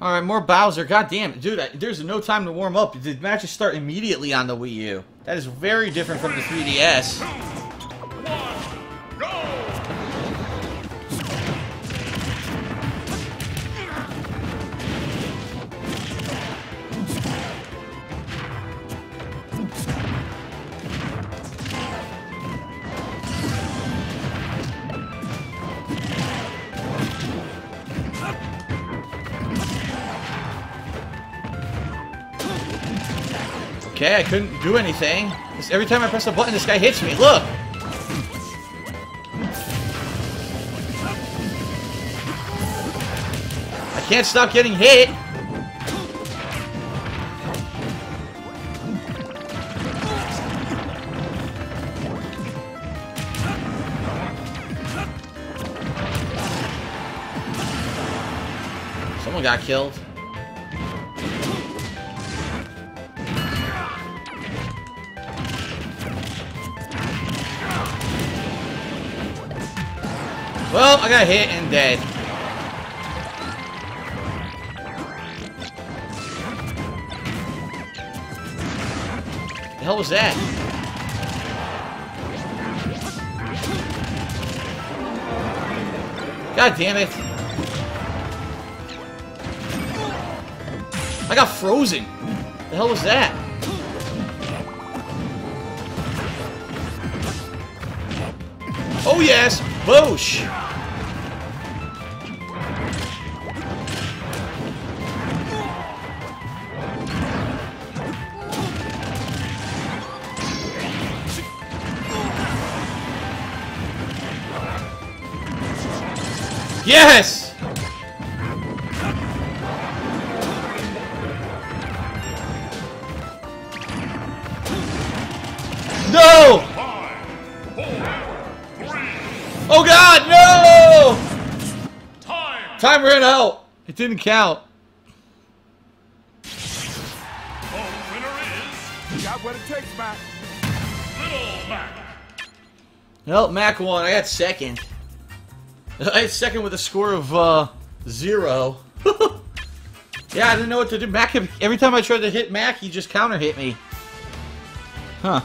All right, more Bowser. God damn it, dude! I, there's no time to warm up. The matches start immediately on the Wii U. That is very different from the 3DS. Okay, I couldn't do anything. Every time I press a button, this guy hits me. Look! I can't stop getting hit! Someone got killed. Well, I got hit and dead. The hell was that? God damn it. I got frozen. The hell was that? Oh yes! Boosh! Yes! No! Oh god, no! Time! Time ran out. It didn't count. The winner is Got what it takes, Mac. Little Mac. Well, Mac won. I got second. I had second with a score of uh, zero. yeah, I didn't know what to do. Mac, every time I tried to hit Mac, he just counter hit me. Huh.